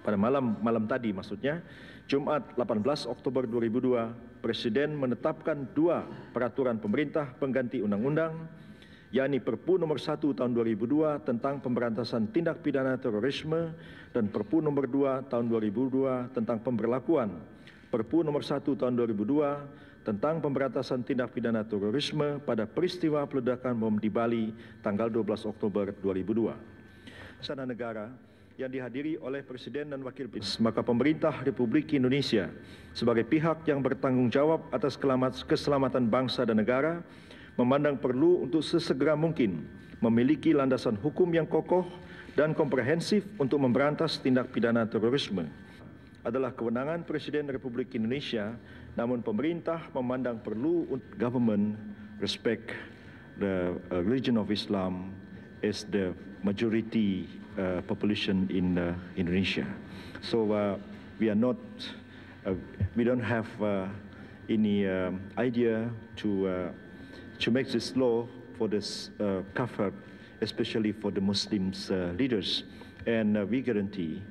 pada malam malam tadi maksudnya Jumat 18 Oktober 2002 Presiden menetapkan dua peraturan pemerintah pengganti undang-undang yakni Perpu nomor 1 tahun 2002 tentang pemberantasan tindak pidana terorisme dan Perpu nomor 2 tahun 2002 tentang pemberlakuan Perpu nomor 1 tahun 2002 tentang pemberantasan tindak pidana terorisme pada peristiwa peledakan bom di Bali tanggal 12 Oktober 2002. Sana negara yang dihadiri oleh Presiden dan Wakil Presiden, maka pemerintah Republik Indonesia sebagai pihak yang bertanggung jawab atas keselamatan bangsa dan negara memandang perlu untuk sesegera mungkin memiliki landasan hukum yang kokoh dan komprehensif untuk memberantas tindak pidana terorisme. Adalah kewenangan Presiden Republik Indonesia namun pemerintah memandang perlu untuk government respect the uh, religion of Islam as the majority uh, population in uh, Indonesia so uh, we are not uh, we don't have uh, any uh, idea to uh, to make this law for this uh, kafir, especially for the Muslims leaders. And we guarantee,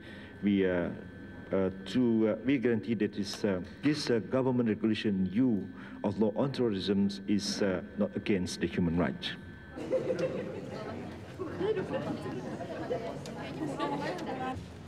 we, to, we guarantee that this, this government regulation you of law on terrorism is not against the human right. よろしくお願いします。